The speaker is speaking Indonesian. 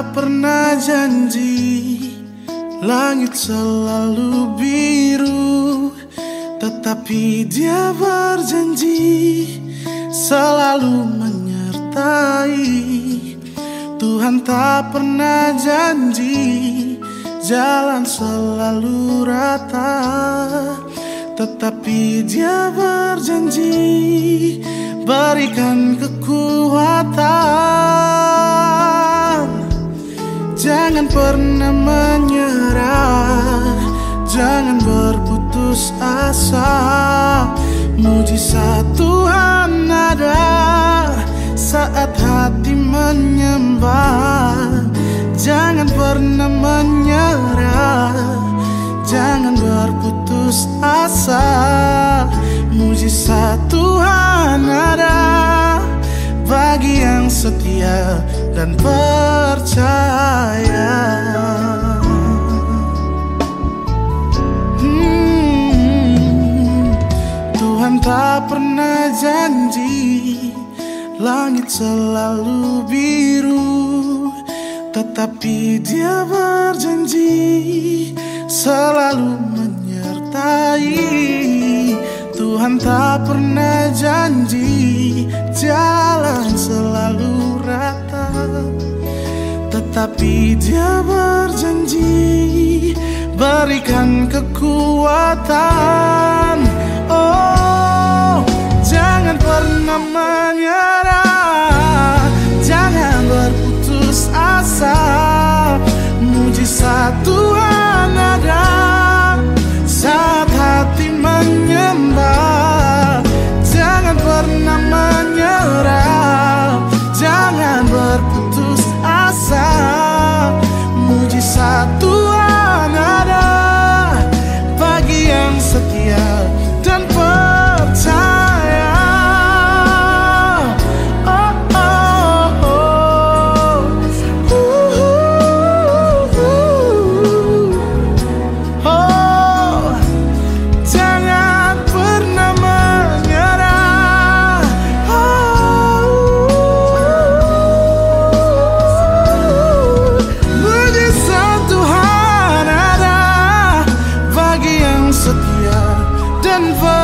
Tak pernah janji Langit selalu biru. Tetapi dia berjanji Selalu menyertai. Tuhan tak pernah janji Jalan selalu rata. Tetapi dia berjanji Berikan kekuatan Jangan pernah menyerah. Jangan berputus asa. Mujizat Tuhan ada Saat hati menyembah. Jangan pernah menyerah. Jangan berputus asa. Mujizat Tuhan ada Bagi yang setia dan percaya tak pernah janji Langit selalu biru. Tetapi dia berjanji Selalu menyertai. Tuhan tak pernah janji Jalan selalu rata. Tetapi dia berjanji Berikan kekuatan and